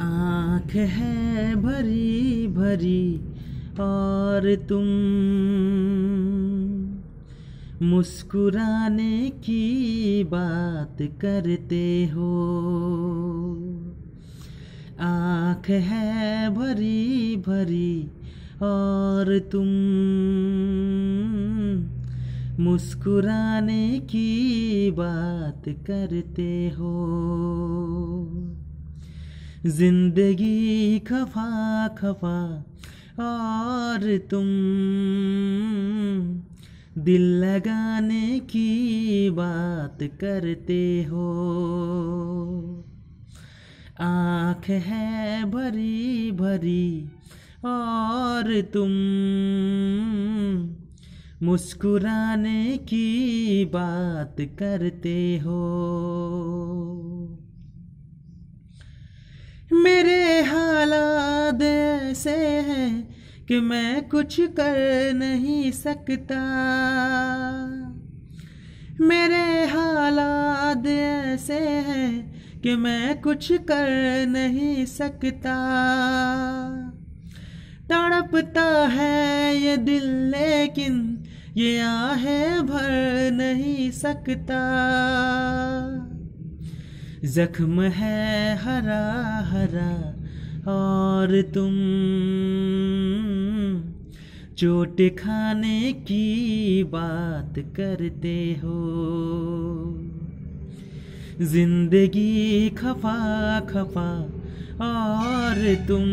आँख है भरी भरी और तुम मुस्कुराने की बात करते हो। आँख है भरी भरी और तुम मुस्कुराने की बात करते हो। ज़िंदगी खफा खफा, और तुम दिल लगाने की बात करते हो। आँख है भरी भरी, और तुम मुस्कुराने की बात करते हो। मेरे हालात ऐसे हैं कि मैं कुछ कर नहीं सकता। मेरे हालात ऐसे हैं कि मैं कुछ कर नहीं सकता। तड़पता है ये दिल, लेकिन ये आहे भर नहीं सकता। जख्म है हरा हरा, और तुम चोट खाने की बात करते हो। ज़िंदगी खफा खफा, और तुम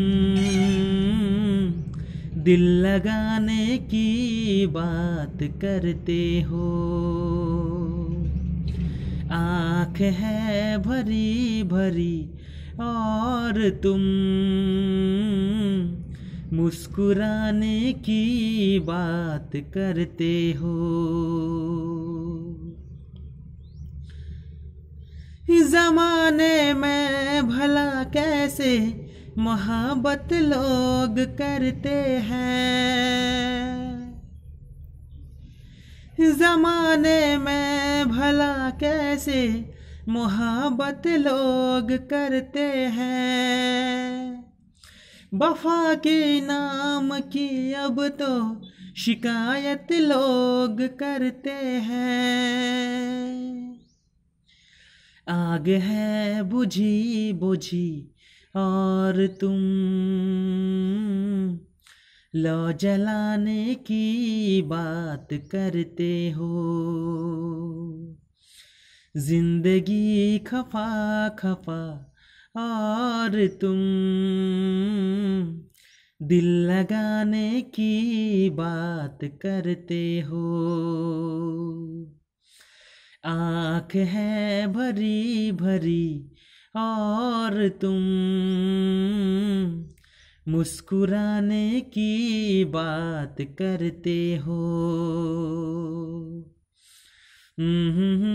दिल लगाने की बात करते हो। आँख है भरी भरी और तुम मुस्कुराने की बात करते हो। जमाने में भला कैसे मोहब्बत लोग करते हैं? जमाने में भला कैसे मोहब्बत लोग करते हैं। वफा के नाम की अब तो शिकायत लोग करते हैं। आग है बुझी बुझी और तुम लो जलाने की बात करते हो। ज़िंदगी खफा खफा, और तुम दिल लगाने की बात करते हो। आँख है भरी भरी, और तुम मुस्कुराने की बात करते हो। Mm-hmm.